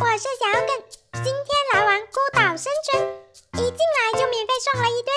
我是小耿，今天来玩孤岛生存，一进来就免费送了一堆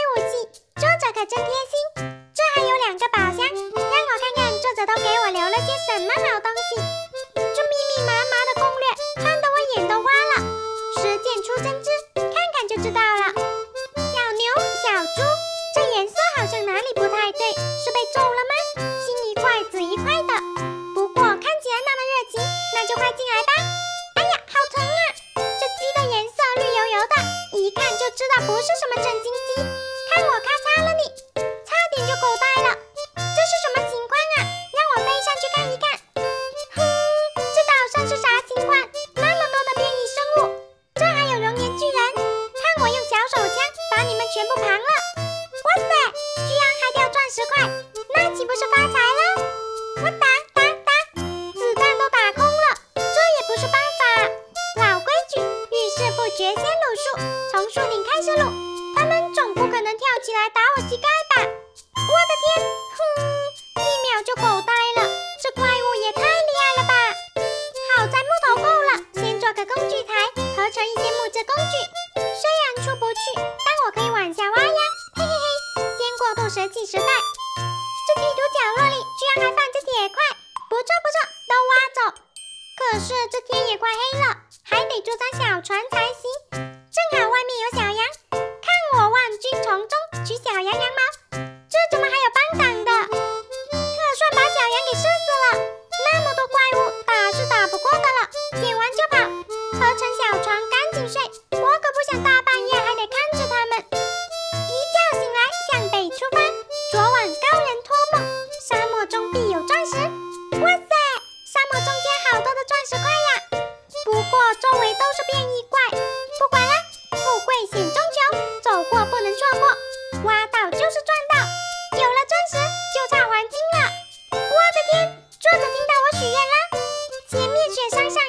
掉钻石块，那岂不是发财了？我打打打，子弹都打空了，这也不是办法。老规矩，遇事不决先撸树，从树顶开始撸。他们总不可能跳起来打我膝盖吧？我的天，哼，一秒就狗呆了，这怪物也太厉害了吧！好在木头够了，先做个工具台，合成一些木质工具。虽然出不去，但我可以往下挖呀，嘿嘿嘿，先过渡石器时代。角落里居然还放着铁块。不错不错都挖走。可是这天也快黑了还得租张小船才行正好外面有小羊看我万军丛中取小羊羊毛这怎么还有帮长的？可算把小羊给射死了那么多怪物打是打不过的了。捡完就跑合成小船赶紧睡。我可不想大就差黄金了。我的天，作者听到我许愿了，前面选上下。